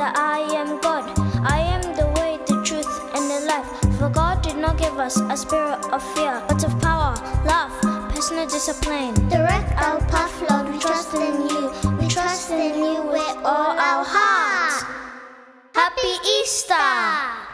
that I am God. I am the way, the truth, and the life. For God did not give us a spirit of fear, but of power, love, personal discipline. Direct our path, Lord, we trust in you. We trust in you with all our heart. Happy Easter!